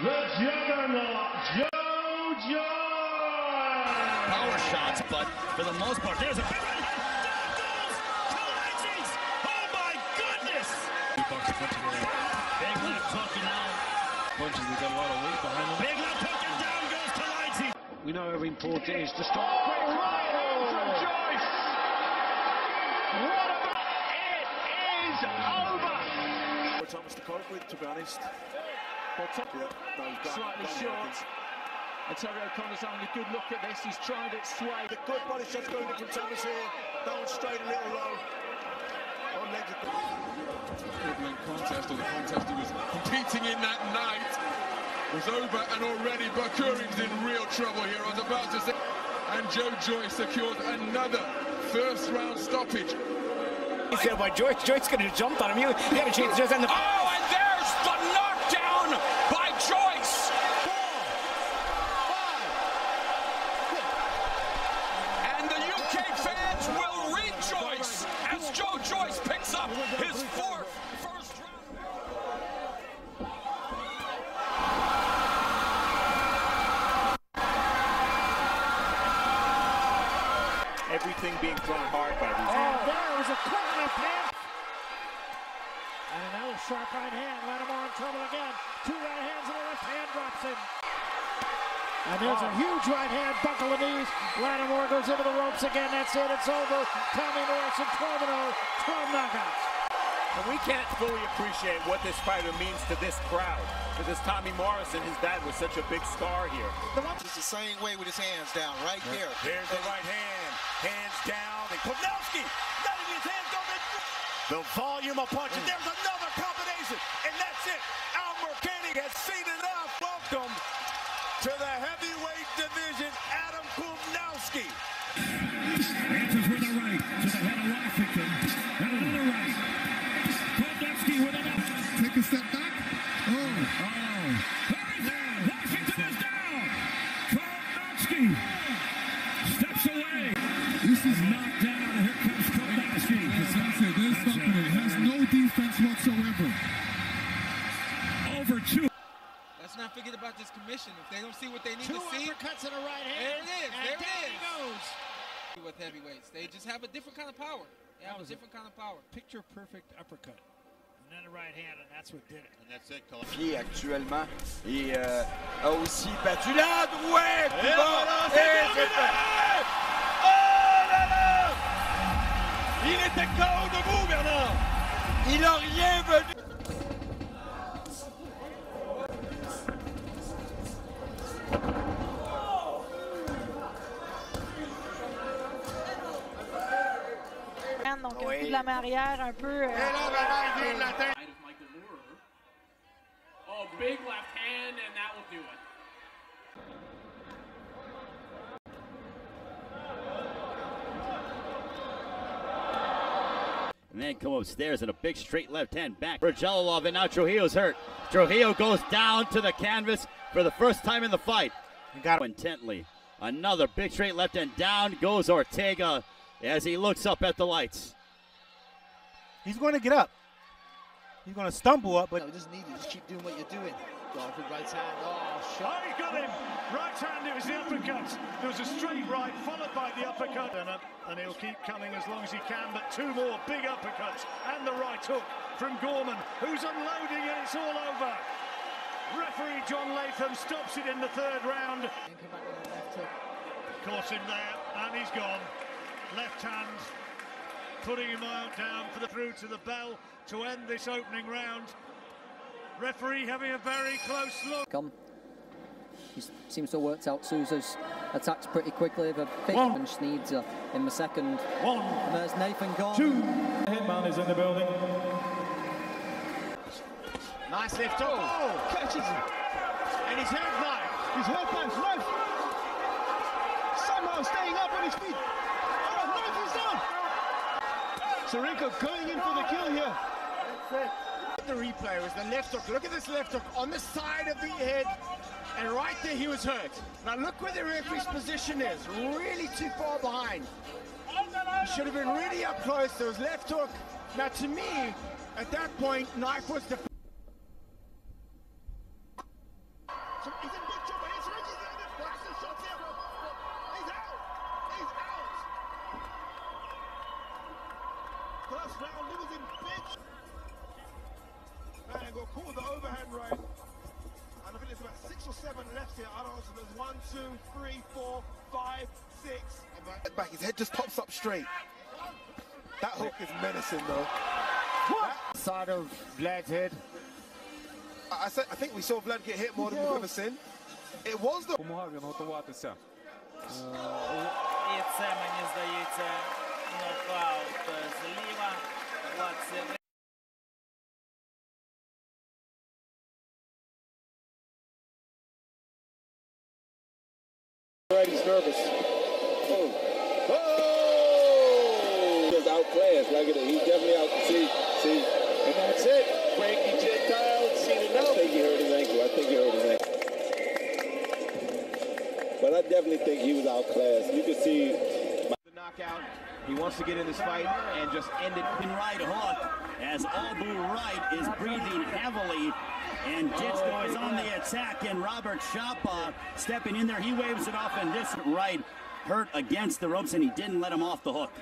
the juggernaut, Joe Joyce. Power shots, but for the most part, there's a big right hand. Down goes Kalaitis. Oh my goodness! Big left hook and now. punches. He's got a lot of weight behind him. Big left hook and down goes Kalaitis. We know how important it is to stop. Oh, quick right hand from Joyce. What about it is over. More Thomas to cope with, to be honest. But top, yeah, no, he's gone. Slightly short. Hawkins. And Terry O'Connor's having a good look at this. He's tried it sway. The good body shots going to from Thomas here. That one straight a little low. On legs. equivalent contest or the contest he was competing in that night was over and already Bakuri's in real trouble here. I was about to say. And Joe Joyce secured another first round stoppage. He said, "Why Joyce? Joyce could have jumped on him. You, you had a chance to just end the." Oh, and there's the knockdown by Joyce. And the UK fans will rejoice as Joe Joyce picks up his fourth first round. Everything being thrown hard by these. Oh, and there was a quick left hand. And another sharp right hand. Lattimore in trouble again. Two right hands and a left hand drops him. And there's a oh. huge right hand, buckle the knees. Lattimore goes into the ropes again. That's it. It's over. Tommy Morrison 12 0, 12 knockouts. And we can't fully appreciate what this fighter means to this crowd. Because Tommy Morrison, his dad, was such a big star here. It's the same way with his hands down, right here. There's the right hand. Hands down. And Kownacki letting his hands on the... The volume of punches. There's another combination. And that's it. Al Mercani has seen enough. Welcome to the heavyweight division, Adam Kownacki. Answers with a right to the head of Washington. And another right. Kownacki with another. Take a step back. Oh. Oh. Washington is down. Kownacki steps away. This is Knocked down. And here comes Kownacki. There's something. It has no defense whatsoever. Over two. Let's not forget about this commission. If they don't see what they need Two to see, uppercuts and a right hand. there it is. And There down it he goes. With heavyweights, they just have a different kind of power. They have a was a- different kind of power. Picture perfect uppercut. And then a right hand, and that's what did it. Qui actuellement et euh, a aussi battu la ouais, plus Et bas. voilà, Et c'est c'est terminé. fait. Oh là là Il était KO debout, Bernard. Il a rien venu. Donc, ah un coup de la main arrière, un peu. euh, Et là, maintenant, il vient de l'atteindre. Side of Michael Moorer. Oh, big left hand, and that will do it. And then come upstairs and a big straight left hand back for Jalolov. And now Trujillo's hurt. Trujillo goes down to the canvas for the first time in the fight. Got intently. Another big straight left hand down goes Ortega as he looks up at the lights. He's going to get up. He's going to stumble up, but No, just need to just keep doing what you're doing. Garfield right hand. Oh, Oh, shot. he got him. Right hand, it was the uppercut. There was a straight right followed by the uppercut. And, uh, and he'll keep coming as long as he can. But two more big uppercuts. And the right hook from Gorman, who's unloading and it's all over. Referee John Latham stops it in the third round. And come back with a left hook. Caught him there, and he's gone. Left hand, putting him out down for the through to the bell to end this opening round. Referee having a very close look. come. He seems to have worked out Sousa's attacks pretty quickly. The big One. and Sneeds uh, in the second. One, And there's Nathan Gordon. two. Hitman is in the building. nice lift up. Oh, catches him. And he's hurt now. His head bounce left. Somehow staying up on his feet. Knife down. Going in for the kill here. The replay was the left hook. Look at this left hook on the side of the head. And right there he was hurt. Now look where the referee's position is. Really too far behind. He should have been really up close. There was left hook. Now to me, at that point, knife was the and got caught with the overhand right. And I think there's about six or seven left here. I don't know, so there's one, two, three, four, five, six. And back, his head just pops up straight. That hook is menacing though. What? Side of Vlad's head. I, I, said, I think we saw Vlad get hit more than we've ever seen. It was the... Допомагав готуватися. І це, мені здається, нокаут зліва. nervous. Oh. Oh! Outclassed. Like it, he's definitely out. See, see. And that's it. Frankie Gentile seen enough. I think he hurt his ankle. I think he hurt his ankle. But I definitely think he was outclassed. You can see. The knockout. He wants to get in this fight and just end it. Right on as Albu Wright is breathing heavily. And Ditchko is on the attack, and Robert Shapa stepping in there. He waves it off, and this right hurt against the ropes, and he didn't let him off the hook.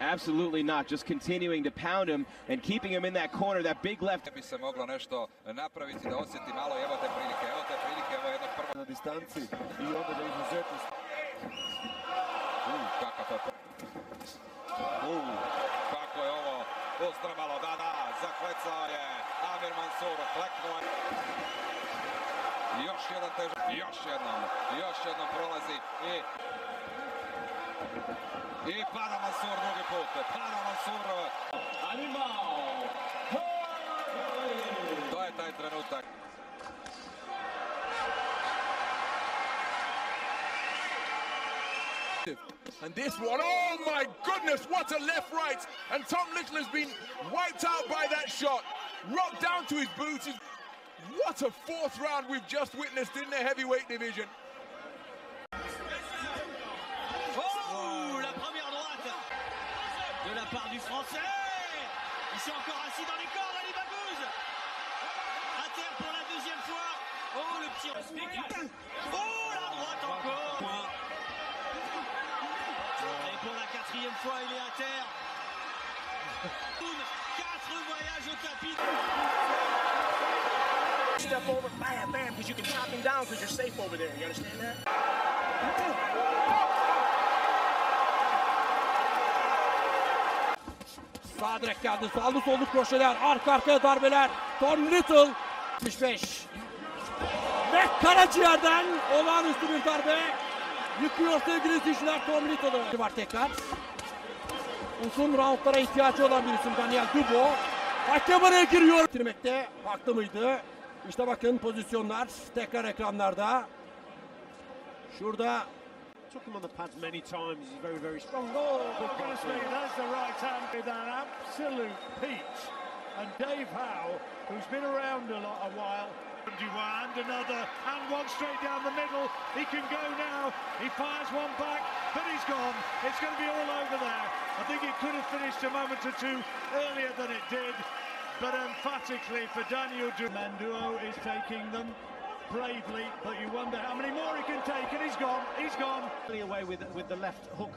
Absolutely not. Just continuing to pound him and keeping him in that corner, that big left. bi se moglo nešto napraviti da osjeti malo, evo te prilike, evo te prilike, evo jednog prvog. Na distanci i onda da izuzetno... Uh, kakav. Kako je ovo ustrmalo, da, da, zaklecao je Amir Mansur, kleknuo je. Još jedan težak, još jednom, još jednom prolazi i... I pada Mansur drugi put, pada Mansur. Animal! To je taj trenutak. And this one, oh my goodness, what a left right. And Tom Little has been wiped out by that shot. Rocked down to his boots. What a fourth round we've just witnessed in the heavyweight division. Oh, la première droite de la part du Français. Il s'est encore assis dans les cordes, Ali Bagouz. À terre pour la deuxième fois. Oh, le petit... Oh, la droite encore. Et pour la quatrième fois, il est à terre. Quatre voyages au tapis. Step over, bam, bam, because you can chop him down because you're safe over there. You understand that? Sağ direkt geldi. Sağlı sollu kroşeler. Arka arkaya darbeler. Tom Little. 65. Ve karaciğerden olağanüstü bir darbe. Yıkıyor sevgili izleyiciler Tom Little'ı. Var tekrar. Uzun roundlara ihtiyacı olan bir isim Daniel Dubo. Hakem araya giriyor. Bitirmekte haklı mıydı? İşte bakın pozisyonlar tekrar ekranlarda. Şurada Took him on the pads many times. He's very, very strong. Oh, goodness me, there's the right hand with an absolute peach. And Dave Howe, who's been around a lot a while, and another, and one straight down the middle. He can go now. He fires one back, but he's gone. It's going to be all over there. I think it could have finished a moment or two earlier than it did. But emphatically for Daniel Manduo is taking them bravely, but you wonder how many more he can take, and he's gone, he's gone. away with with the left hook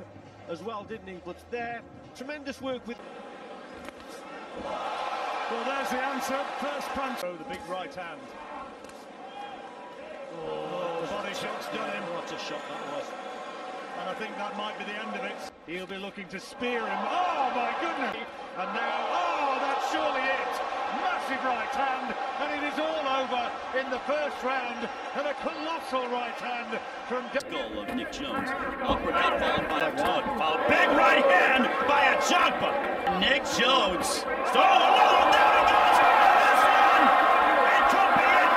as well, didn't he? But there, tremendous work with. Well, there's the answer. First punch. Oh, the big right hand. Shot's done him. What a shot that was. And I think that might be the end of it. He'll be looking to spear him. Oh, my goodness. And now, oh, that's surely it. Massive right hand, and it is all over in the first round. And a colossal right hand from... Goal of Nick Jones. Uppercut followed by a tug. Followed big right hand by a jumper. Nick Jones. Oh, no, it goes. This one. It could be it.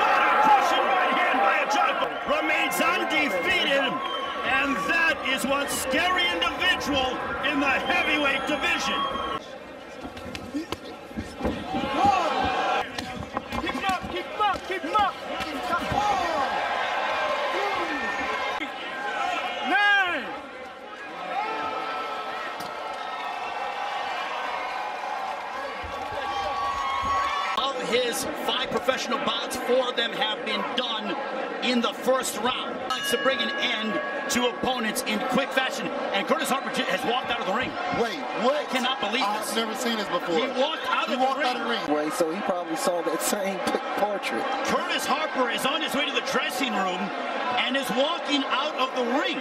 What a crushing right hand by Ajagba. Remains undefeated. And that is one scary individual in the heavyweight division. Up, keep his five professional bouts, four of them have been done in the first round. Likes to bring an end to opponents in quick fashion. And Curtis Harper has walked out of the ring. Wait, what? I cannot believe never seen this before. He walked out he of walked the ring. out of the ring. Wait, so he probably saw that same portrait. Curtis Harper is on his way to the dressing room and is walking out of the ring.